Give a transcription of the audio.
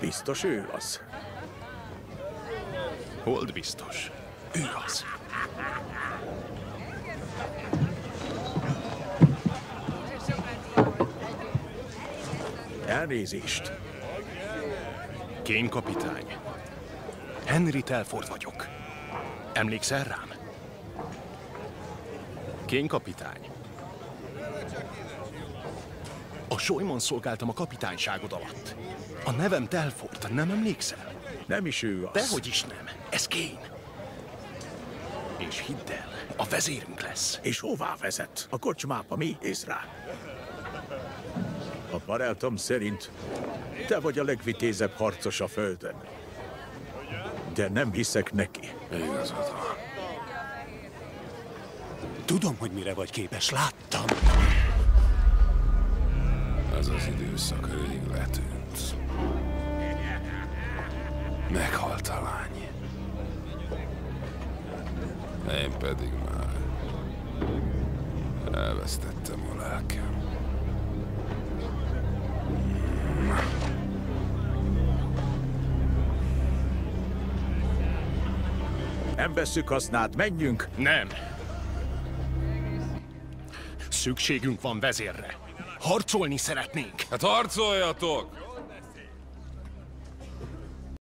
Biztos ő az. Hold biztos. Ő az. Elnézést. Kén kapitány. Henry Telford vagyok. Emlékszel rám? Kén kapitány. A Solymon szolgáltam a kapitányságod alatt. A nevem Telford, nem emlékszel? Nem is ő az. Dehogy is nem. Ez Kén. És hidd el, a vezérünk lesz. És hová vezet? A kocsmába mi ész rá? A barátom szerint te vagy a legvitézebb harcos a földön. De nem hiszek neki. Igazad van. Tudom, hogy mire vagy képes, láttam. Ez az időszak rég letűnt. Meghalt a lány. Én pedig már elvesztettem a lelkem. Nem veszük hasznát, menjünk! Nem. Szükségünk van vezérre. Harcolni szeretnénk. Hát harcoljatok!